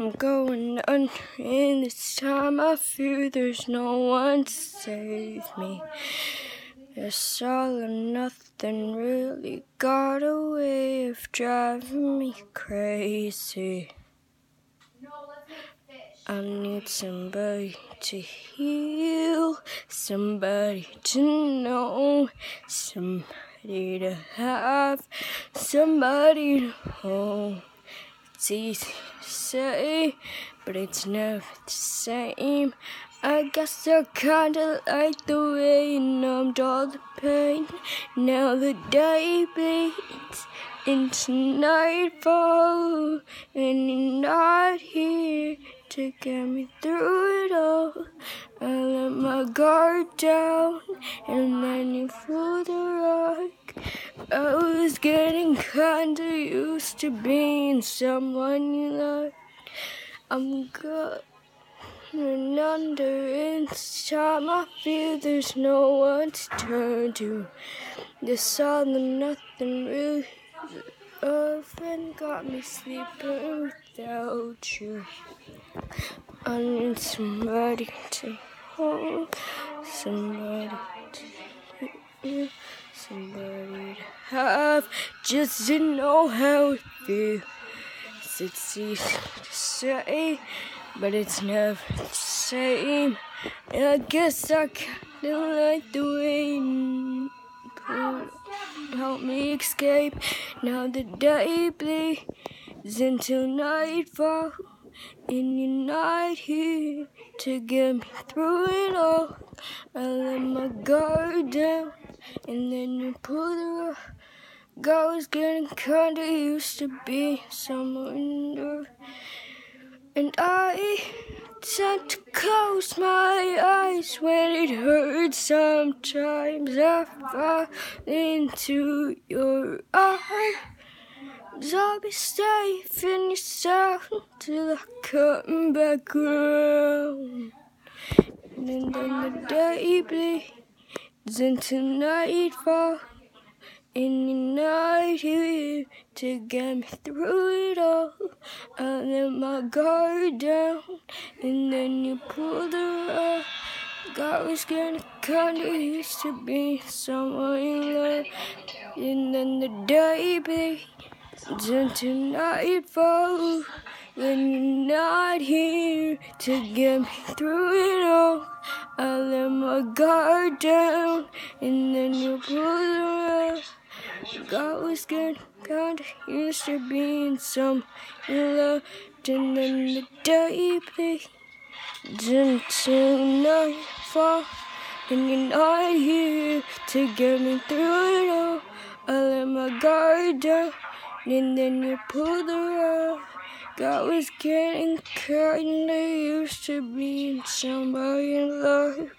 I'm going under, and this time I fear there's no one to save me. It's all or nothing really got a way of driving me crazy. I need somebody to heal, somebody to know, somebody to have, somebody to hold. To say, but it's never the same. I guess I kinda like the way you numbed all the pain. Now the day bleeds into nightfall, and you're not here to get me through it all. I let my guard down, and then you threw the rock. I was getting kinda used to being someone you loved. I'm good. And under inside, I feel there's no one to turn to. This all and nothing really often got me sleeping without you. I need somebody to somebody to somebody to have, just to know how it feels. It's easy to say but it's never the same. And I guess I kinda like the way help me escape. Now the day bleeds until nightfall, and you're not here to get me through it all. I let my guard down, and then you pull the rug. I was getting kinda used to being someone. new. And I tend to close my eyes when it hurts. Sometimes I fall into your arms. I'll be safe in your sound till I come back around. And then the day bleeds into nightfall. And you're not here to get me through it all. I let my guard down, and then you pulled the rug. I was getting kinda used to being someone you love. And then the day bleeds into nightfall. When you're not here to get me through it all. I let my guard down, and then you pulled the rug. God was good, God used to being some you loved, and then the day bleeds into nightfall, and you're not here to get me through it all. I let my guard down, and then you pulled the rug. God was getting kinda used to be somebody loved.